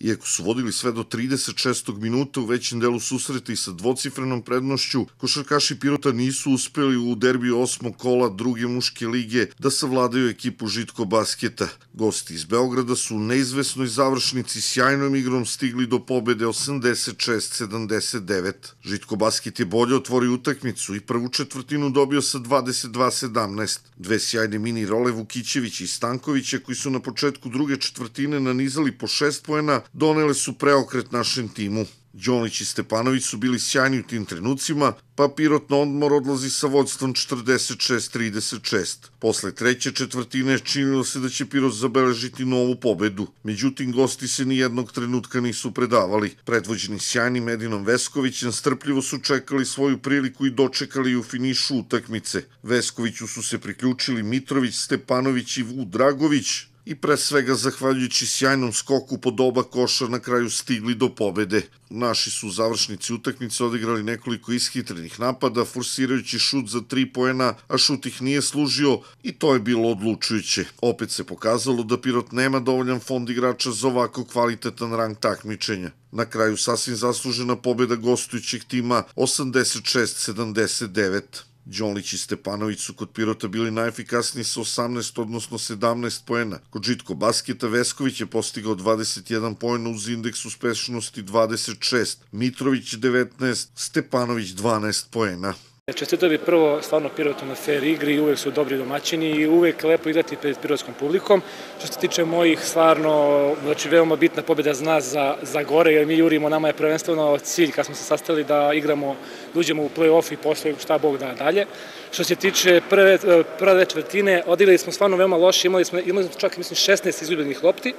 Iako su vodili sve do 36. minuta u većem delu susreta i sa dvocifrenom prednošću, košarkaši Pirota nisu uspeli u derbiju osmog kola druge muške lige da savladaju ekipu Žitko basketa. Gosti iz Beograda su u neizvesnoj završnici sjajnom igrom stigli do pobede 86-79. Žitko basket je bolje otvorio utakmicu i prvu četvrtinu dobio sa 22-17. Dve sjajne mini role Vukićević i Stankovića koji su na početku druge četvrtine nanizali po šest poena donele su preokret našem timu. Đonić i Stepanović su bili sjajni u tim trenucima, pa Pirot na odmor odlazi sa vođstvom 46-36. Posle treće četvrtine činilo se da će Pirot zabeležiti novu pobedu. Međutim, gosti se ni jednog trenutka nisu predavali. Predvođeni sjajnim Edinom Veskovićem strpljivo su čekali svoju priliku i dočekali u finišu utakmice. Veskoviću su se priključili Mitrović, Stepanović i Vudragović, i pre svega zahvaljujući sjajnom skoku pod oba koša na kraju stigli do pobede. Naši su završnici utakmice odigrali nekoliko ishitrenih napada, forsirajući šut za tri poena, a šut ih nije služio i to je bilo odlučujuće. Opet se pokazalo da Pirot nema dovoljan fond igrača za ovako kvalitetan rang takmičenja. Na kraju sasvim zaslužena pobeda gostujućeg tima 86-79. Đonlić i Stepanović su kod Pirota bili najefikasniji sa 18, odnosno 17 poena. Kod Žitko Basketa Vesković je postigao 21 poena uz indeks uspešnosti 26, Mitrović 19, Stepanović 12 poena. Čestito bi prvo stvarno Pirotu na fair igri, uvek su dobri domaćini i uvek lepo igrati pred pirotskom publikom. Što se tiče mojih, stvarno, znači veoma bitna pobjeda za nas za, za gore, jer mi jurimo, nama je prvenstveno cilj kad smo se sastali da igramo, da uđemo u play-off i posle šta Bog da dalje. Što se tiče prve, prve četvrtine, odigrali smo stvarno veoma loše, imali smo, imali smo čak mislim 16 izgubljenih lopti,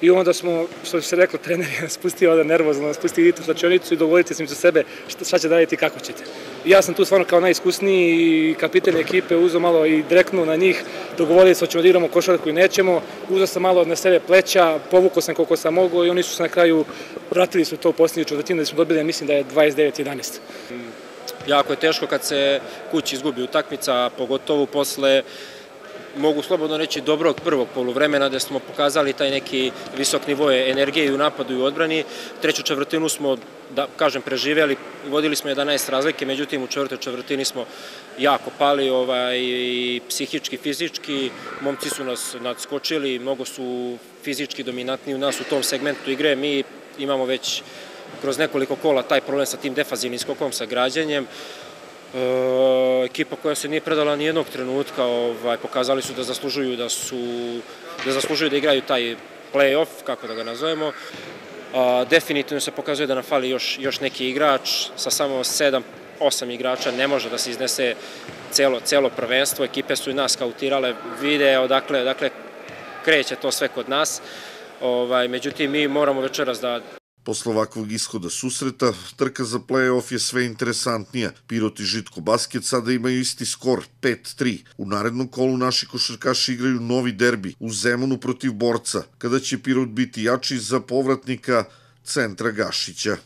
I onda smo, što bi se reklo, trener je spustio da nervozno, da spustio idite u slačionicu i dogovorite se među sebe šta, šta će da raditi i kako ćete. I ja sam tu stvarno kao najiskusniji kapitan ekipe uzao malo i direktno na njih, dogovorili se hoćemo da igramo košarku i nećemo, uzao sam malo na sebe pleća, povukao sam koliko sam mogao i oni su se na kraju vratili su to u posljednju četvrtinu da smo dobili, mislim da je 29-11. Jako je teško kad se kući izgubi utakmica, pogotovo posle mogu slobodno reći dobrog prvog poluvremena da smo pokazali taj neki visok nivo energije i u napadu i u odbrani. Treću četvrtinu smo, da kažem, preživjeli, vodili smo 11 razlike, međutim u četvrtoj četvrtini smo jako pali ovaj, i psihički, fizički. Momci su nas nadskočili, mnogo su fizički dominantni u nas u tom segmentu igre. Mi imamo već kroz nekoliko kola taj problem sa tim defazivnim skokom, sa građenjem. E, ekipa koja se nije predala ni jednog trenutka, ovaj, pokazali su da zaslužuju da su da zaslužuju da igraju taj play-off, kako da ga nazovemo. A, definitivno se pokazuje da nam fali još, još neki igrač, sa samo 7 8 igrača ne može da se iznese celo, celo prvenstvo, ekipe su i nas kautirale, vide odakle, odakle kreće to sve kod nas, ovaj, međutim mi moramo večeras da Posle ovakvog ishoda susreta, trka za play-off je sve interesantnija. Pirot i Žitko Basket sada imaju isti skor, 5-3. U narednom kolu naši košarkaši igraju novi derbi u Zemunu protiv borca, kada će Pirot biti jači za povratnika centra Gašića.